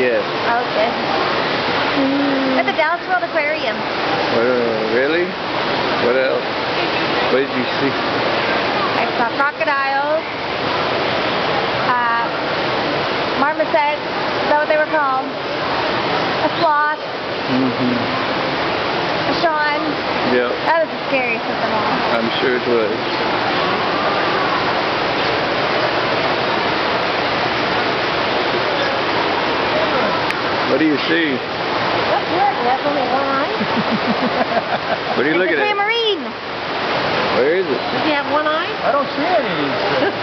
Yes. Okay. Mm. At the Dallas World Aquarium. Uh, really? What else? What did you see? I saw crocodiles, uh, marmosets, is that what they were called? A sloth. Mm-hmm. A Sean. Yep. That was the scariest of them all. I'm sure it was. What do you see? That's good. That's only one eye. What are you looking it's a at? tamarin. Where is it? Does he have one eye? I don't see any of these things.